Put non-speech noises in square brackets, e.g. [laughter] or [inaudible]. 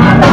Ah! [laughs]